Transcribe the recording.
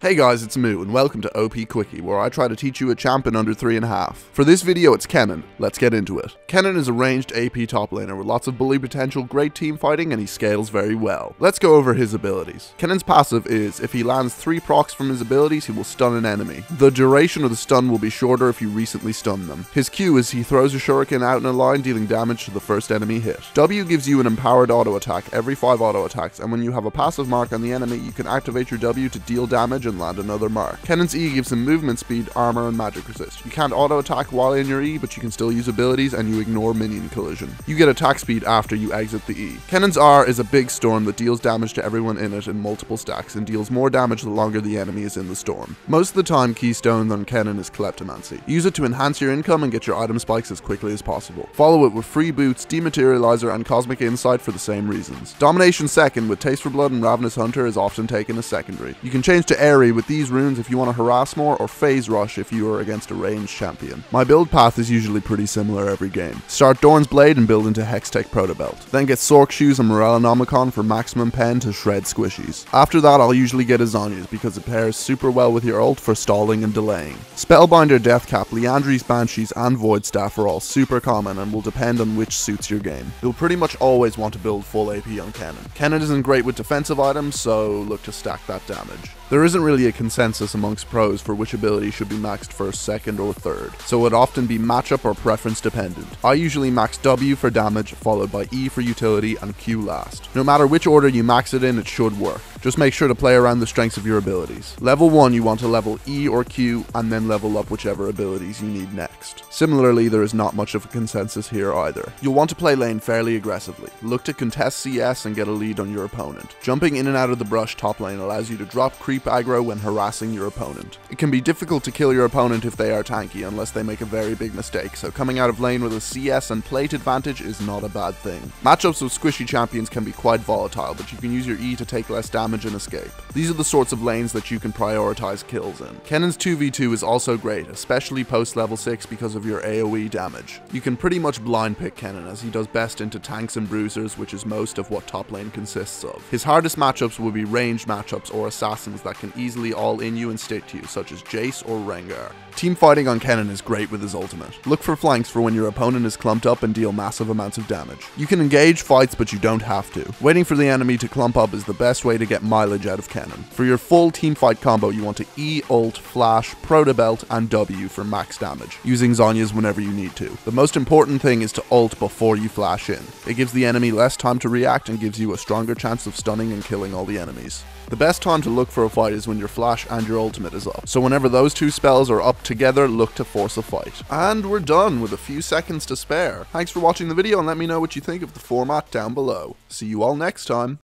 Hey guys, it's Moo, and welcome to OP Quickie, where I try to teach you a champ in under 3.5. For this video, it's Kennen. Let's get into it. Kennen is a ranged AP top laner with lots of bully potential, great team fighting, and he scales very well. Let's go over his abilities. Kennen's passive is, if he lands 3 procs from his abilities, he will stun an enemy. The duration of the stun will be shorter if you recently stun them. His Q is he throws a shuriken out in a line, dealing damage to the first enemy hit. W gives you an empowered auto attack every 5 auto attacks, and when you have a passive mark on the enemy, you can activate your W to deal damage and land another mark. Kennen's E gives him movement speed, armor, and magic resist. You can't auto attack while in your E, but you can still use abilities and you ignore minion collision. You get attack speed after you exit the E. Kennen's R is a big storm that deals damage to everyone in it in multiple stacks and deals more damage the longer the enemy is in the storm. Most of the time, Keystone on Kennen is Kleptomancy. Use it to enhance your income and get your item spikes as quickly as possible. Follow it with free boots, dematerializer, and cosmic insight for the same reasons. Domination second with Taste for Blood and Ravenous Hunter is often taken as secondary. You can change to Aery with these runes if you want to harass more, or phase rush if you are against a ranged champion. My build path is usually pretty similar every game. Start Doran's Blade and build into Hextech Protobelt. Then get Sorc Shoes and Morellonomicon for maximum pen to shred squishies. After that I'll usually get Zhonya's because it pairs super well with your ult for stalling and delaying. Spellbinder, Deathcap, Liandry's Banshees and Void Staff are all super common and will depend on which suits your game. You'll pretty much always want to build full AP on Kennen. Kennen isn't great with defensive items, so look to stack that damage. There isn't really a consensus amongst pros for which ability should be maxed first, second, or third, so it would often be matchup or preference dependent. I usually max W for damage, followed by E for utility, and Q last. No matter which order you max it in, it should work. Just make sure to play around the strengths of your abilities. Level 1 you want to level E or Q and then level up whichever abilities you need next. Similarly, there is not much of a consensus here either. You'll want to play lane fairly aggressively. Look to contest CS and get a lead on your opponent. Jumping in and out of the brush top lane allows you to drop creep aggro when harassing your opponent. It can be difficult to kill your opponent if they are tanky unless they make a very big mistake, so coming out of lane with a CS and plate advantage is not a bad thing. Matchups with squishy champions can be quite volatile, but you can use your E to take less damage damage and escape. These are the sorts of lanes that you can prioritize kills in. Kennen's 2v2 is also great, especially post level 6 because of your AoE damage. You can pretty much blind pick Kennen as he does best into tanks and bruisers, which is most of what top lane consists of. His hardest matchups will be ranged matchups or assassins that can easily all in you and stick to you, such as Jace or Rengar. Team fighting on Kennen is great with his ultimate. Look for flanks for when your opponent is clumped up and deal massive amounts of damage. You can engage fights but you don't have to. Waiting for the enemy to clump up is the best way to get mileage out of Kennen. For your full team fight combo you want to E, ult, flash, protobelt and W for max damage, using Zhonya's whenever you need to. The most important thing is to ult before you flash in. It gives the enemy less time to react and gives you a stronger chance of stunning and killing all the enemies. The best time to look for a fight is when your flash and your ultimate is up. So whenever those two spells are up together, look to force a fight. And we're done with a few seconds to spare. Thanks for watching the video and let me know what you think of the format down below. See you all next time.